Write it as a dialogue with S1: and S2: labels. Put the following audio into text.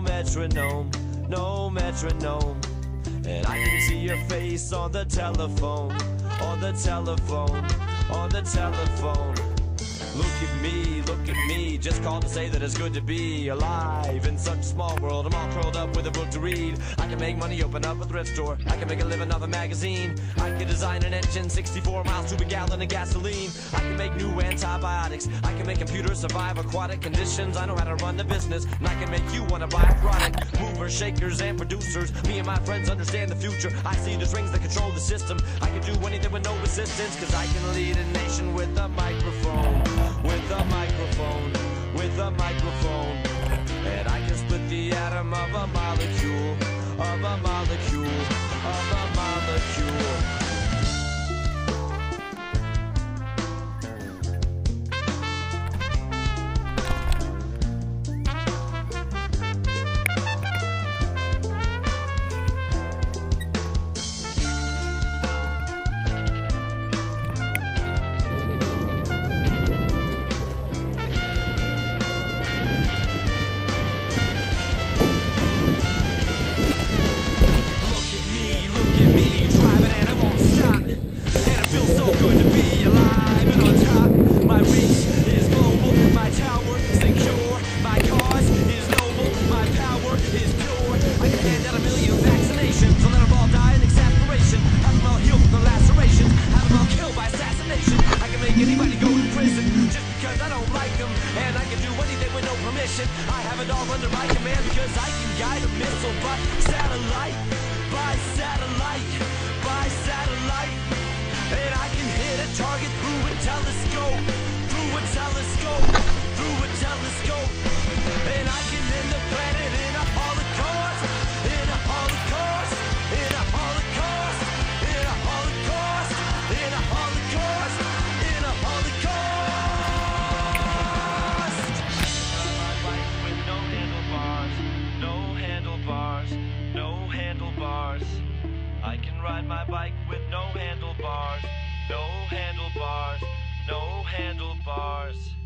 S1: metronome, no metronome. And I can see your face on the telephone, on the telephone, on the telephone. Just called to say that it's good to be alive in such a small world. I'm all curled up with a book to read. I can make money, open up a thrift store. I can make a living off a magazine. I can design an engine, 64 miles to a gallon of gasoline. I can make new antibiotics. I can make computers survive aquatic conditions. I know how to run the business, and I can make you wanna buy a product. Movers, shakers, and producers. Me and my friends understand the future. I see the strings that control the system. I can do anything with no resistance, cause I can lead a nation with a microphone with a microphone, with a microphone. I have them all healed from the lacerations. Have them all killed by assassination. I can make anybody go to prison just because I don't like them, and I can do anything with no permission. I have it all under my command because I can guide a missile by satellite, by satellite, by satellite. And I can hit a target through a telescope, through a telescope. ride my bike with no handlebars, no handlebars, no handlebars.